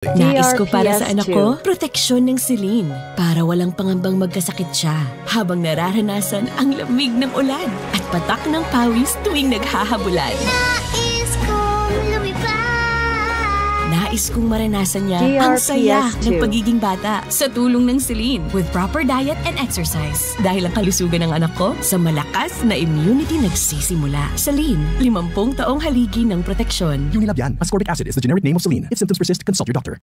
Nais ko para sa anak ko, DRPS2. proteksyon ng Celine para walang pangambang magkasakit siya habang nararanasan ang lamig ng ulan at patak ng pawis tuwing naghahabulan. Nais kong maranasan niya ang saya DRPS2. ng pagiging bata sa tulong ng Celine with proper diet and exercise. Dahil ang kalusugan ng anak ko sa malakas na immunity nagsisimula. Celine, 50 taong haligi ng proteksyon. Unilabian. Ascorbic acid is the generic name of saline. If symptoms persist, consult your doctor.